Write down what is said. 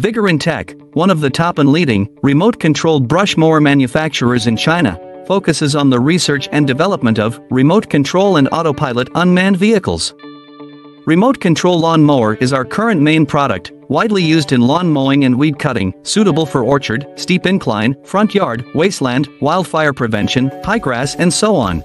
Vigorun Tech, one of the top and leading remote-controlled brush mower manufacturers in China, focuses on the research and development of remote control and autopilot unmanned vehicles. Remote control lawn mower is our current main product, widely used in lawn mowing and weed cutting, suitable for orchard, steep incline, front yard, wasteland, wildfire prevention, high grass and so on.